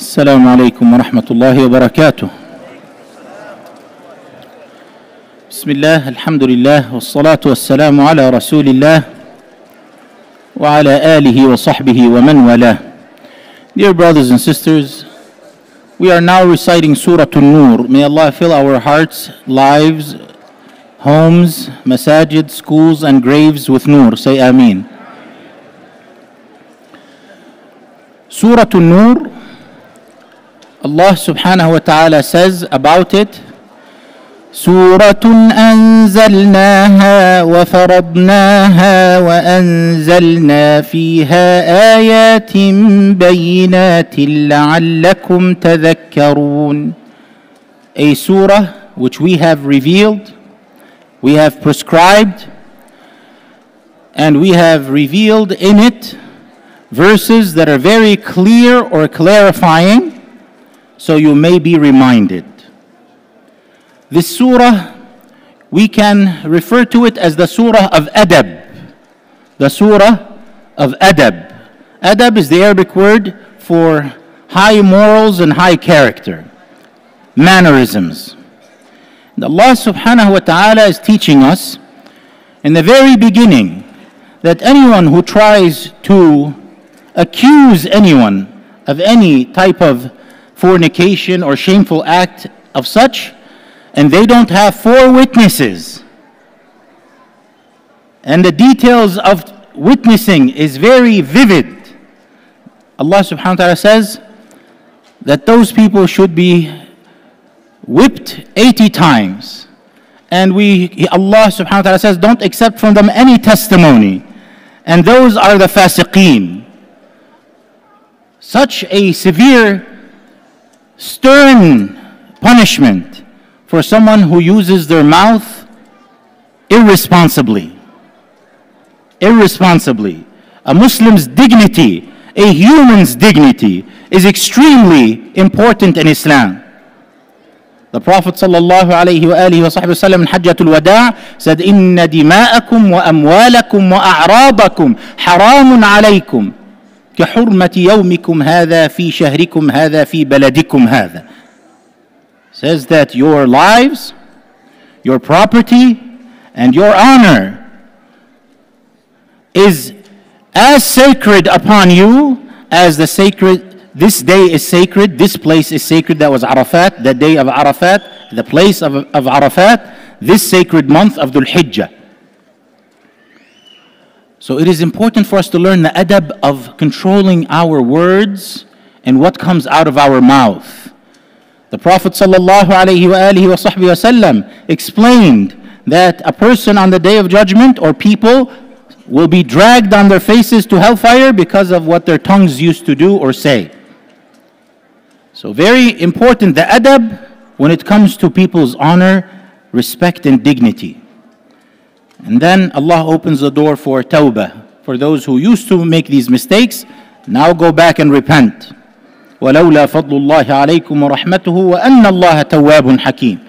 السلام عليكم ورحمة الله وبركاته. بسم الله الحمد لله والصلاة والسلام على رسول الله وعلى آله وصحبه ومن والاه. Dear brothers and sisters, we are now reciting Surah An-Nur. May Allah fill our hearts, lives, homes, masajid, schools, and graves with Nur. Say Ameen. Surah An-Nur, Allah subhanahu wa ta'ala says about it, سورة أنزلناها وفرضناها وأنزلنا فيها آيات بينات لعلكم تذكرون A surah which we have revealed, we have prescribed, and we have revealed in it verses that are very clear or clarifying so you may be reminded. This surah, we can refer to it as the surah of adab. The surah of adab. Adab is the Arabic word for high morals and high character, mannerisms. And Allah subhanahu wa ta'ala is teaching us in the very beginning that anyone who tries to accuse anyone of any type of fornication or shameful act of such, and they don't have four witnesses, and the details of witnessing is very vivid, Allah subhanahu wa ta'ala says that those people should be whipped 80 times. And we, Allah subhanahu wa ta'ala says, don't accept from them any testimony. And those are the fasiqeen. Such a severe, stern punishment for someone who uses their mouth irresponsibly. Irresponsibly. A Muslim's dignity, a human's dignity, is extremely important in Islam. The Prophet sallallahu alayhi wa alihi wasallam in Hajjatul Wada' said, "Inna dima'akum wa amwalakum wa a'radakum haramun alaykum كحرمة يومكم هذا في شهركم هذا في بلدكم هذا." Says that your lives, your property, and your honor is as sacred upon you as the sacred this day is sacred, this place is sacred. That was Arafat, the day of Arafat, the place of, of Arafat, this sacred month of Dhul Hijjah. So it is important for us to learn the adab of controlling our words and what comes out of our mouth. The Prophet ﷺ explained that a person on the day of judgment or people will be dragged on their faces to hellfire because of what their tongues used to do or say. So, very important the adab when it comes to people's honor, respect, and dignity. And then Allah opens the door for tawbah. For those who used to make these mistakes, now go back and repent. ولولا فضل الله عليكم ورحمته وأن الله تواب حكيم.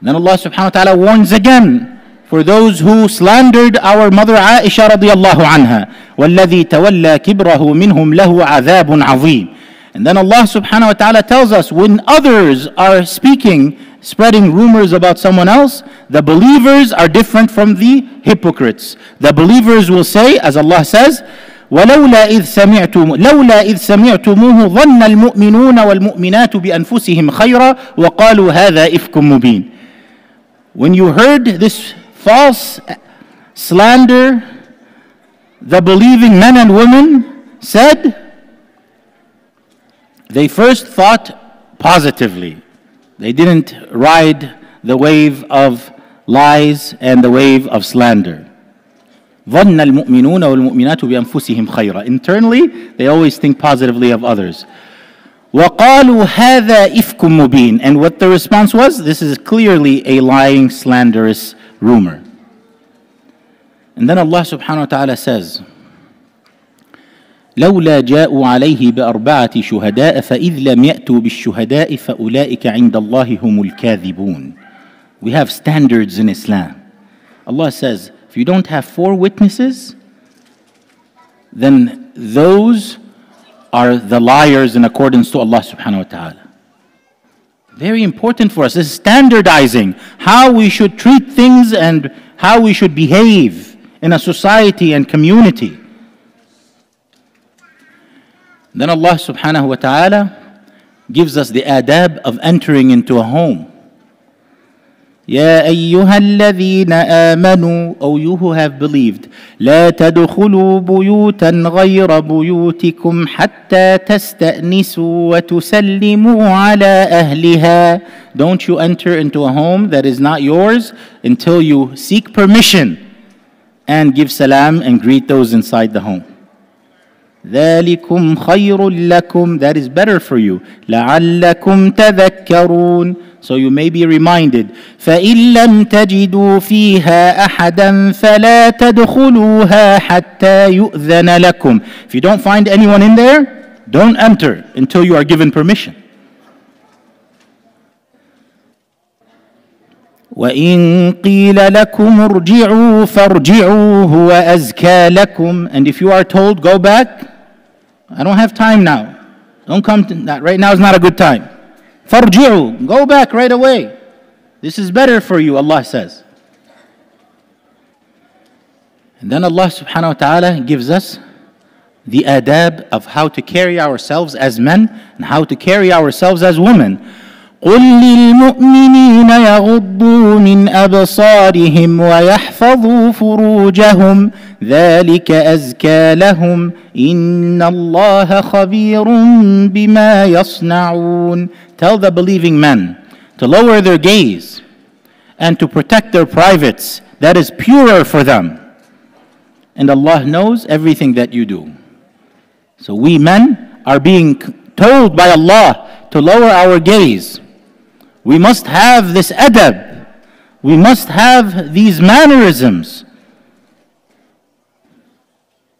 Then Allah subhanahu wa ta'ala warns again for those who slandered our mother Aisha radiallahu anha. والذي تولى كبره منهم له عذاب عظيم. And then Allah subhanahu wa ta'ala tells us when others are speaking, spreading rumors about someone else, the believers are different from the hypocrites. The believers will say, as Allah says, ولولا إذ سمعتم لولا إذ سمعتموه ظن المؤمنون والمؤمنات بأنفسهم خيرا وقالوا هذا إفك مبين. When you heard this false slander, the believing men and women said, they first thought positively. They didn't ride the wave of lies and the wave of slander. ظن المؤمنون والمؤمنات بأنفسهم خيرا. Internally, they always think positively of others. وقالوا هذا إفك مبين. And what the response was? This is clearly a lying, slanderous rumor. And then Allah subhanahu wa ta'ala says, لولا جاءوا عليه بأربعة شهداء فإذ لم يأتوا بالشهداء فأولئك عند الله هم الكاذبون. We have standards in Islam. Allah says, if you don't have four witnesses, then those are the liars in accordance to Allah subhanahu wa ta'ala. Very important for us. This is standardizing how we should treat things and how we should behave in a society and community. Then Allah subhanahu wa ta'ala gives us the adab of entering into a home. يا أيها الذين آمنوا أو you who have believed لا تدخلوا بيوتا غير بيوتكم حتى تستأنسوا وتسلموا على أهلها Don't you enter into a home that is not yours until you seek permission and give salam and greet those inside the home. ذلكم خير لكم That is better for you لعلكم تذكرون So you may be reminded فإن لم تجدوا فيها أحدا فلا تدخلوها حتى يؤذن لكم If you don't find anyone in there don't enter until you are given permission وإن قيل لكم ارجعوا فارجعوا هو أزكى لكم And if you are told go back I don't have time now. Don't come to that. Right now is not a good time. Farji'u, go back right away. This is better for you, Allah says. And then Allah subhanahu wa ta'ala gives us the adab of how to carry ourselves as men and how to carry ourselves as women. قل للمؤمنين يغضوا من ابصارهم ويحفظوا فروجهم ذلك ازكى لهم ان الله خبير بما يصنعون Tell the believing men to lower their gaze and to protect their privates. That is purer for them. And Allah knows everything that you do. So we men are being told by Allah to lower our gaze. We must have this adab. We must have these mannerisms.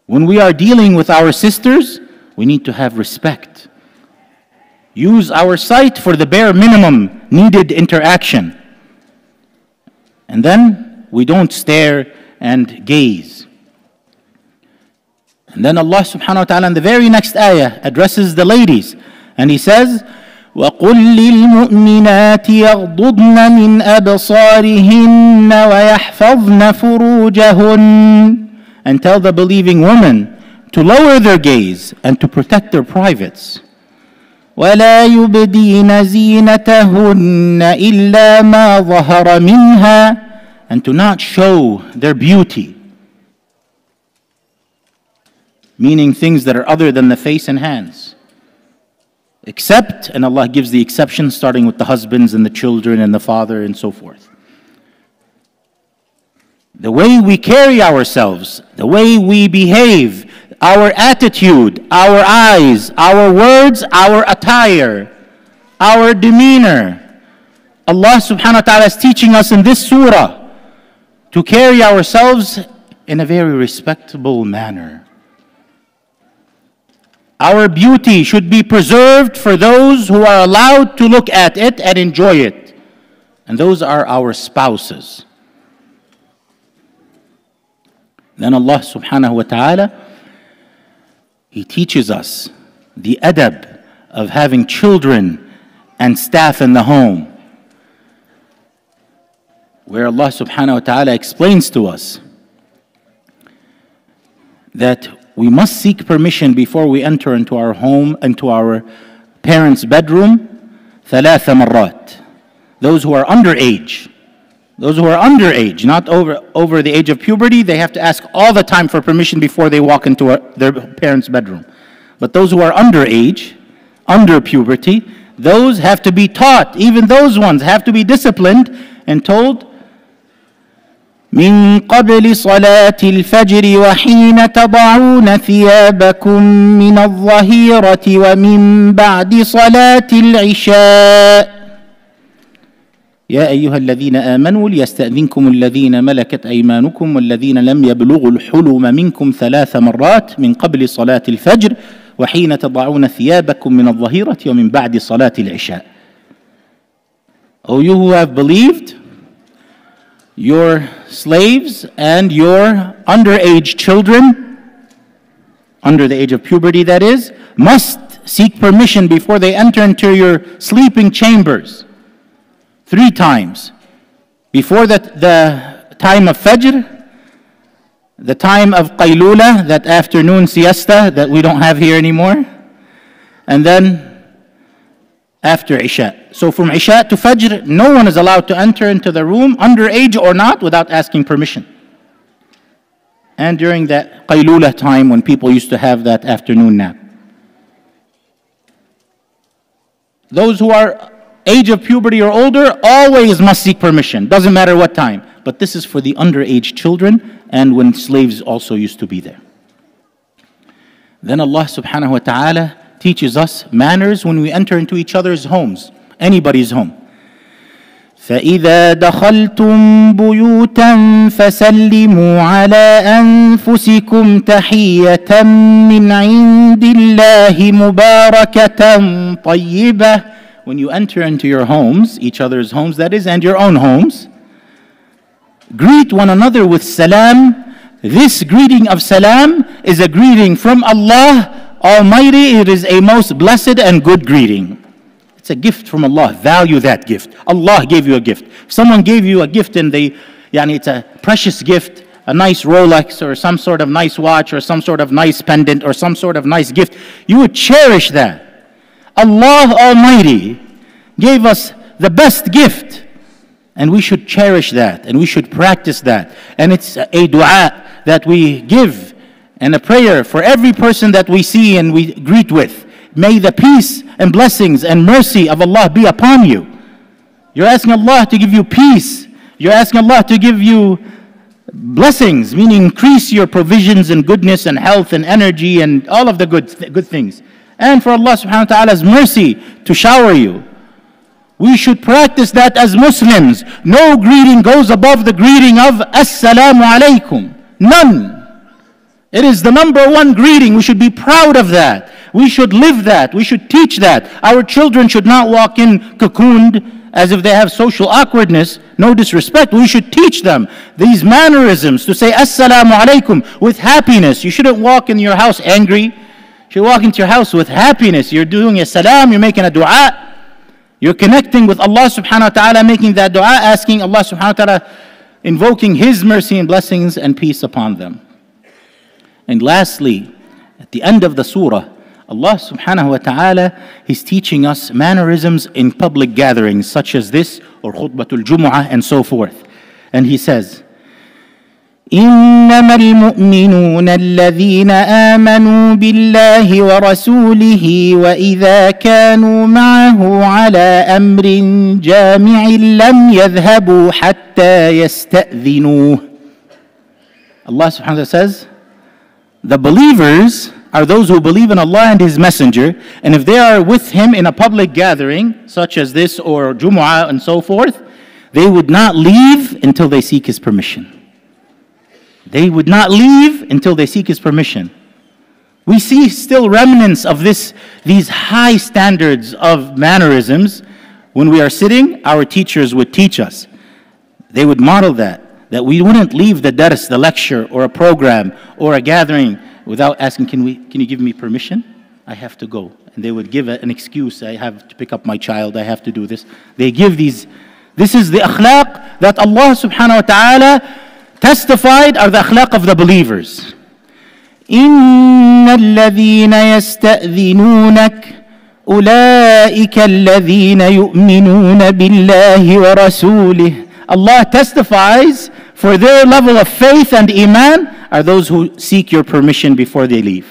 When we are dealing with our sisters, we need to have respect use our sight for the bare minimum needed interaction. And then we don't stare and gaze. And then Allah subhanahu wa ta'ala in the very next ayah addresses the ladies and He says, وقل للمؤمنات يغضضن من أبصارهن ويحفظن فروجهن and tell the believing women to lower their gaze and to protect their privates. ولا يبدين زينتهن إلا ما ظهر منها and to not show their beauty meaning things that are other than the face and hands except and Allah gives the exception starting with the husbands and the children and the father and so forth the way we carry ourselves the way we behave our attitude, our eyes, our words, our attire, our demeanor. Allah subhanahu wa ta'ala is teaching us in this surah to carry ourselves in a very respectable manner. Our beauty should be preserved for those who are allowed to look at it and enjoy it. And those are our spouses. Then Allah subhanahu wa ta'ala he teaches us the adab of having children and staff in the home. Where Allah subhanahu wa ta'ala explains to us that we must seek permission before we enter into our home, into our parents' bedroom. ثلاث مرات. Those who are underage those who are underage, not over, over the age of puberty, they have to ask all the time for permission before they walk into a, their parents' bedroom. But those who are underage, under puberty, those have to be taught. Even those ones have to be disciplined and told من قبل صلاة الفجر وحين تضعون ثيابكم من الظهيرة ومن بعد صلاة العشاء يا أيها الذين آمنوا ليستأذنكم الذين ملكت أيمانكم والذين لم يبلغوا الحلم منكم ثلاث مرات من قبل صلاة الفجر وحين تضعون ثيابكم من الظهيرة ومن بعد صلاة العشاء. O you who have believed, your slaves and your underage children, under the age of puberty that is, must seek permission before they enter into your sleeping chambers. Three times. Before the, the time of Fajr, the time of Qaylula, that afternoon siesta that we don't have here anymore, and then after Isha. So from Isha to Fajr, no one is allowed to enter into the room, underage or not, without asking permission. And during that Qaylula time when people used to have that afternoon nap. Those who are age of puberty or older always must seek permission, doesn't matter what time. But this is for the underage children and when slaves also used to be there. Then Allah subhanahu wa ta'ala teaches us manners when we enter into each other's homes, anybody's home. فإذا دخلتم بيوتا فسلموا على أنفسكم تحية من عند الله مباركة طيبة When you enter into your homes, each other's homes that is, and your own homes, Greet one another with salam. This greeting of salam is a greeting from Allah Almighty. It is a most blessed and good greeting. It's a gift from Allah. Value that gift. Allah gave you a gift. If someone gave you a gift and they, yani it's a precious gift, a nice Rolex or some sort of nice watch or some sort of nice pendant or some sort of nice gift, you would cherish that. Allah Almighty gave us the best gift. And we should cherish that and we should practice that. And it's a dua that we give and a prayer for every person that we see and we greet with. May the peace and blessings and mercy of Allah be upon you. You're asking Allah to give you peace. You're asking Allah to give you blessings, meaning increase your provisions and goodness and health and energy and all of the good, th- good things. And for Allah subhanahu wa ta'ala's mercy to shower you. We should practice that as Muslims. No greeting goes above the greeting of Assalamu alaikum. None. It is the number one greeting. We should be proud of that. We should live that. We should teach that. Our children should not walk in cocooned as if they have social awkwardness. No disrespect. We should teach them these mannerisms to say Assalamu alaikum with happiness. You shouldn't walk in your house angry. You should walk into your house with happiness. You're doing a salam, you're making a dua. You're connecting with Allah subhanahu wa ta'ala, making that dua, asking Allah subhanahu wa ta'ala, invoking His mercy and blessings and peace upon them. And lastly, at the end of the surah, Allah subhanahu wa ta'ala is teaching us mannerisms in public gatherings such as this or khutbatul jumu'ah and so forth. And He says, انما المؤمنون الذين امنوا بالله ورسوله واذا كانوا معه على امر جامع لم يذهبوا حتى يستاذنوه Allah subhanahu wa ta'ala says, the believers are those who believe in Allah and His Messenger, and if they are with Him in a public gathering, such as this or Jumu'ah and so forth, they would not leave until they seek His permission. They would not leave until they seek his permission. We see still remnants of this, these high standards of mannerisms. When we are sitting, our teachers would teach us. They would model that, that we wouldn't leave the dars, the lecture, or a program, or a gathering without asking, can, we, can you give me permission? I have to go. And they would give an excuse. I have to pick up my child. I have to do this. They give these. This is the akhlaq that Allah subhanahu wa ta'ala testified are the akhlaq of the believers. إن الذين يستأذنونك أولئك الذين يؤمنون بالله ورسوله Allah testifies for their level of faith and iman are those who seek your permission before they leave.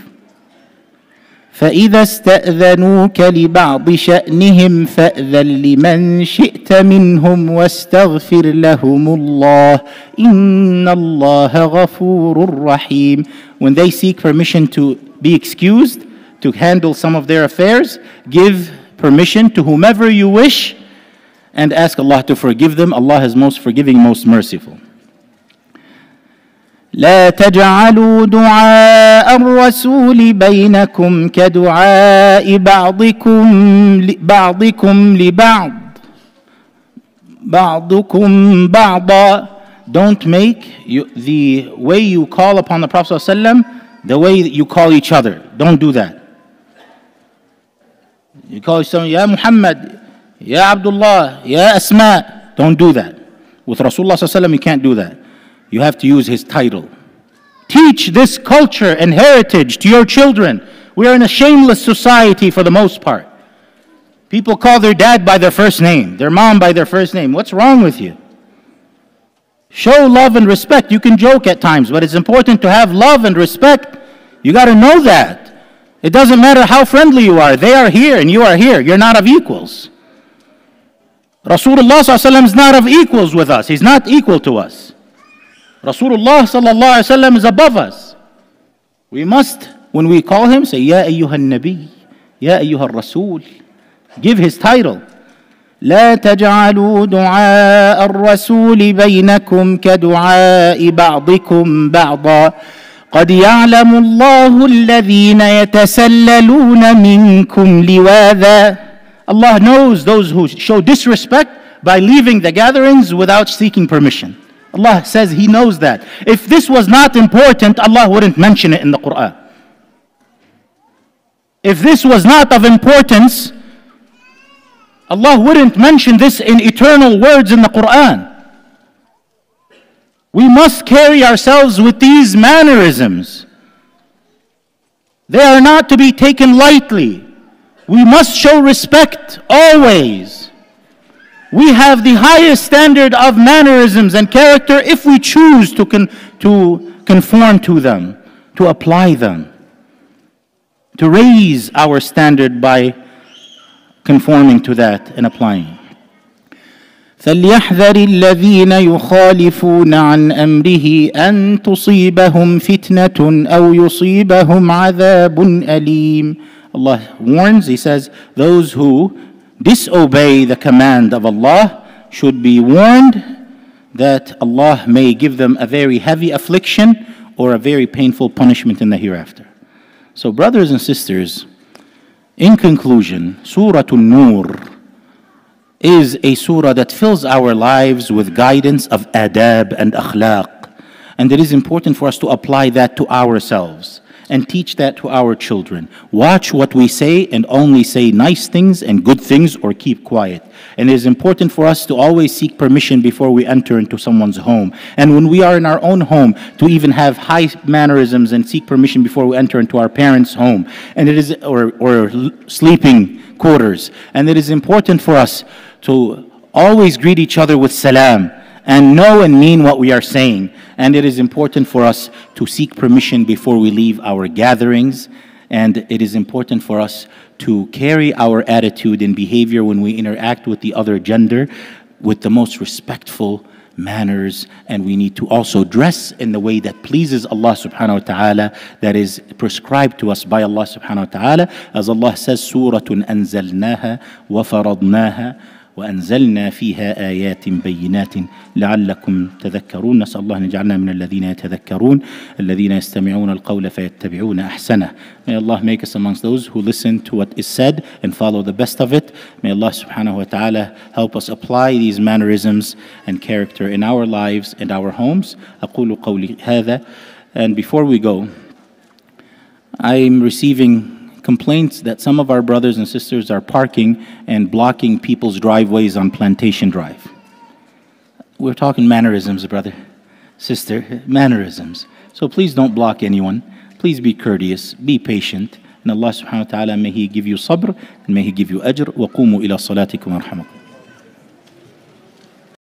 فإذا استأذنوك لبعض شأنهم فأذن لمن شئت منهم واستغفر لهم الله إن الله غفور رحيم When they seek permission to be excused, to handle some of their affairs, give permission to whomever you wish and ask Allah to forgive them. Allah is most forgiving, most merciful. لا تجعلوا دعاء الرسول بينكم كدعاء بعضكم بعضكم لبعض بعضكم بعضا Don't make you, the way you call upon the Prophet ﷺ the way that you call each other. Don't do that. You call someone, Ya Muhammad, Ya Abdullah, Ya Asma. Don't do that. With Rasulullah you can't do that. You have to use his title. Teach this culture and heritage to your children. We are in a shameless society for the most part. People call their dad by their first name, their mom by their first name. What's wrong with you? Show love and respect. You can joke at times, but it's important to have love and respect. You got to know that. It doesn't matter how friendly you are. They are here and you are here. You're not of equals. Rasulullah is not of equals with us. He's not equal to us. Rasulullah is above us. We must, when we call him, say, Ya ayyuhan nabi, Ya ayyuhan rasul. Give his title. لا تجعلوا دعاء الرسول بينكم كدعاء بعضكم بعضا قد يعلم الله الذين يتسللون منكم لواذا Allah knows those who show disrespect by leaving the gatherings without seeking permission. Allah says He knows that. If this was not important, Allah wouldn't mention it in the Quran. If this was not of importance, Allah wouldn't mention this in eternal words in the Quran. We must carry ourselves with these mannerisms. They are not to be taken lightly We must show respect always. We have the highest standard of mannerisms and character if we choose to, con- to conform to them, to apply them, to raise our standard by conforming to that and applying. فليحذر الذين يخالفون عن امره ان تصيبهم فتنه او يصيبهم عذاب اليم Allah warns, He says, those who disobey the command of Allah should be warned that Allah may give them a very heavy affliction or a very painful punishment in the hereafter. So, brothers and sisters, in conclusion, Surah An-Nur is a surah that fills our lives with guidance of adab and akhlaq. And it is important for us to apply that to ourselves and teach that to our children. Watch what we say and only say nice things and good things or keep quiet. And it is important for us to always seek permission before we enter into someone's home. And when we are in our own home, to even have high mannerisms and seek permission before we enter into our parents' home. And it is, or, or sleeping quarters. And it is important for us to always greet each other with salam and know and mean what we are saying. And it is important for us to seek permission before we leave our gatherings. And it is important for us to carry our attitude and behavior when we interact with the other gender with the most respectful manners and we need to also dress in the way that pleases Allah subhanahu wa ta'ala that is prescribed to us by Allah subhanahu wa ta'ala as Allah says anzalnaha wa faradnaha وأنزلنا فيها آيات بينات لعلكم تذكرون نسأل الله أن يجعلنا من الذين يتذكرون الذين يستمعون القول فيتبعون أحسنه May Allah make us amongst those who listen to what is said and follow the best of it. May Allah subhanahu wa ta'ala help us apply these mannerisms and character in our lives and our homes. أقول قولي هذا And before we go, I'm receiving complaints that some of our brothers and sisters are parking and blocking people's driveways on Plantation Drive. We're talking mannerisms, brother, sister, mannerisms. So please don't block anyone. Please be courteous, be patient. And Allah subhanahu wa ta'ala, may He give you sabr and may He give you ajr. وقوموا إلى صلاتكم ورحمكم